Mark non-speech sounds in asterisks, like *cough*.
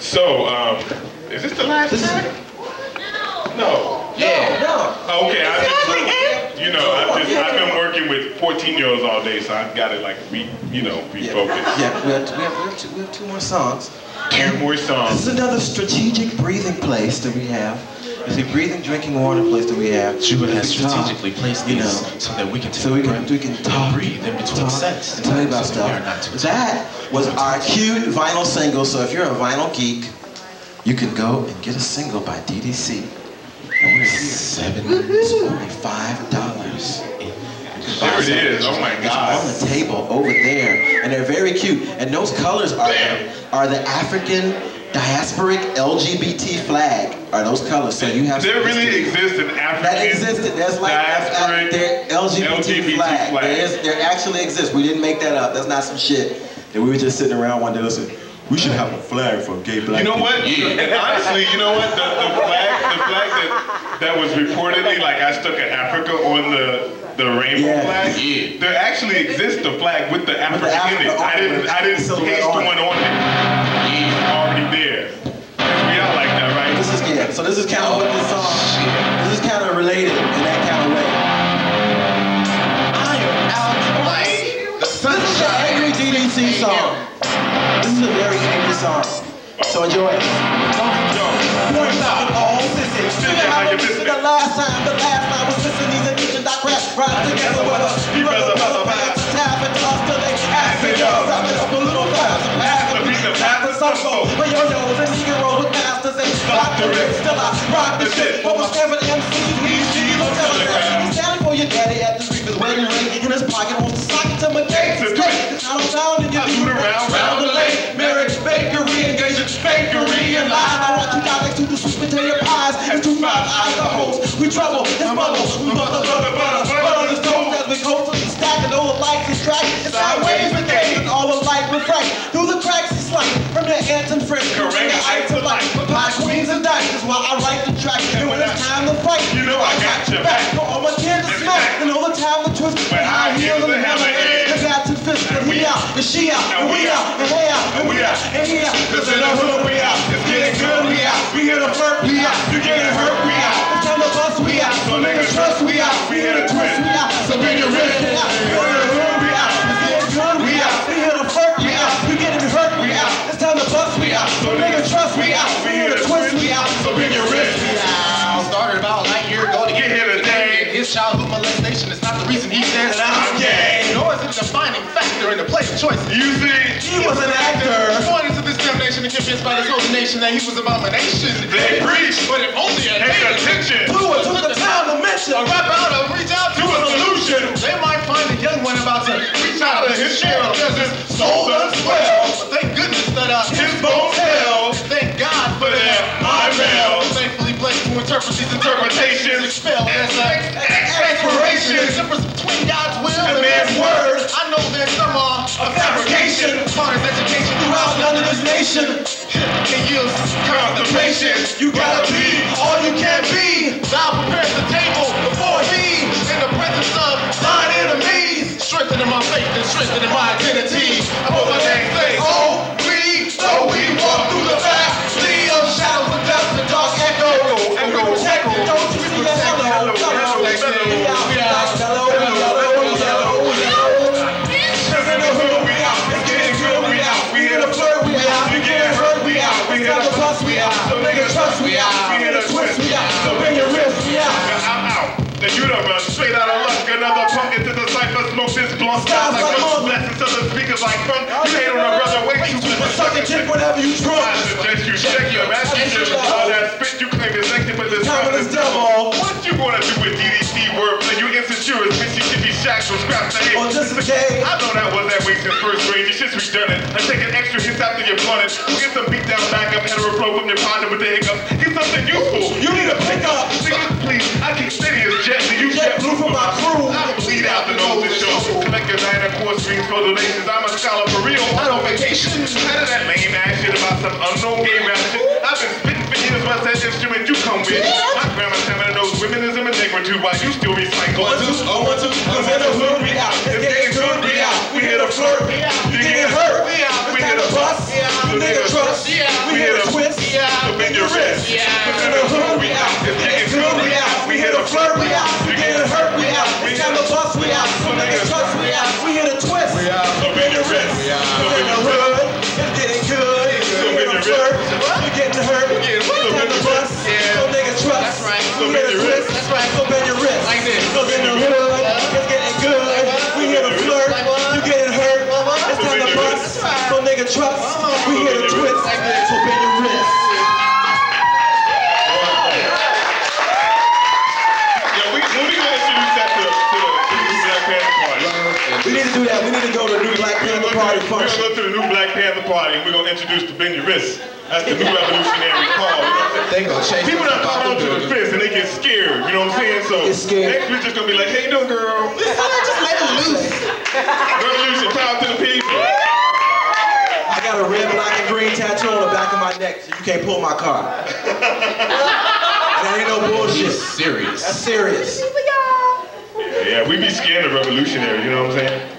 So, um, is this the last This is- track? No. Yeah. No. Oh, Okay, I just, you know, I just, I've been working with 14 year olds all day, so I've got to like re, you know, Yeah, refocus. yeah we, have, we, have, we, have two, we have two more songs. Two more songs. This is another strategic breathing place that we have. It's a breathing, drinking water place that we have. Juba has we talk, strategically placed you these know, so that we can so we can we can talk, breathe in between talk, sets. and tell you about so we are stuff. That was our cute vinyl single. So if you're a vinyl geek, you can go and get a single by DDC. And we're here. Seven. It's only five dollars. There it is. Oh my God. It's on the table over there, and they're very cute. And those colors are the, are the African diasporic LGBT flag. Are those colors? So you have There really exists an African that existed. There's like diasporic their LGBT, LGBT flag. flag. There is there actually exists. We didn't make that up. That's not some shit that we were just sitting around one day and said, we should have a flag for gay black You know people." what? And honestly, you know what? The, the flag, the flag that, that was reportedly like I stuck an Africa on the the rainbow Yeah. flag. Yeah. There actually exists a flag with the Africa in Africa it. I didn't. I didn't Silhouette paste on it. one on it. So this is kind of what this song. This is kind of related in that kind of way. I am out like the This is an angry DDC song. This is a very angry song. So enjoy it. Point out all sissies. Figure how you missed the last time, the last time was missing these I crashed right together with us. Solo. My yo-yos and Negroes with masters and doctorates. Still I rock the shit. But MCs, these G's on telegram. He's standing for your daddy at the reaper's wedding ring. In his pocket wants to sock it to my gates. And friends. Correct. Ice of life, from pie queens and dice is why I write the track. And when it's time to fight, You know I got your back. For all my kids to smack and all the time to twist. When I hear the got to fist and we out, and she out, and we out, and they out, and we out, and he out. Cause in the hood we out, he says that I'm gay. Nor is it a defining factor in the place of choices. You see, He was an actor. Pointed to this damnation and convinced by this whole nation that he was abomination. They preach. But if only a pay attention. Blue took the time to mention. A rap out or reach out to To a solution. They might find a young one about to reach out of his shell because his soul does swell. But thank goodness that uh, his bones hell. Thank God for their their eyebrows. Thankfully blessed to interpret these Interpretations. expel as uh, Expiration. Man's man's word. word. I know there's some uh, A fabrication. as education Throughout none of this nation. can yield Contemplation. You gotta be all you can be. Thou prepares the table before me in the presence of thine enemies. Strengthening my faith and strengthening my identity. This like monk. blessings to the speakers like funk. You hate on a brother, way too much. Suck a dick whenever you drunk. I suggest you check your messages. All that spit you claim is active, but this Time is devil. What you gonna do with DDC wordplay? You insecure as bitch, you should be shacked or scrapped the Or just a day. I know that was that week in first grade. You shit's redundant. I take an extra hits after you're blunted. Get some beat down back backup, hetero flow from your partner with the hiccups. Get something useful. You need a pickup. Niggas, please. I keep steady show. Collect your nine and four streams for donations. I'm a scholar for real. I don't vacation. None of that lame ass shit about some unknown game rap shit. I've been spitting for years. What's that instrument you come with? My grandma me knows womanism and negritude while you still recycle. One, two, oh, one, two. Cause in the hood we out. It's getting good we out. We here to flirt. You getting hurt. We out. We here to bust. You nigga trust. We here to twist. wrist. Yeah. Cause in the hood we out. It's getting good, we out. We here to flirt, we out. You getting hurt, we out. It's time to bust, we out. Some niggas trust, need to do that. We need to go to the new Black We're Panther gonna, Party go to, we're gonna go to the new Black Panther Party and we're gonna introduce the Bend Your Wrist. That's the new revolutionary call. You know what I'm saying? They gonna change People us not about caught on to the building. fist and they get scared. You know what I'm saying? So Get scared. next week's just gonna be like, hey, you doing, girl? *laughs* Just let it loose. Revolution, power to the people. I got a red, black, and green tattoo on the back of my neck, so you can't pull my car. that ain't no bullshit. Serious. That's serious. Yeah, yeah, we be scared of revolutionary. You know what I'm saying?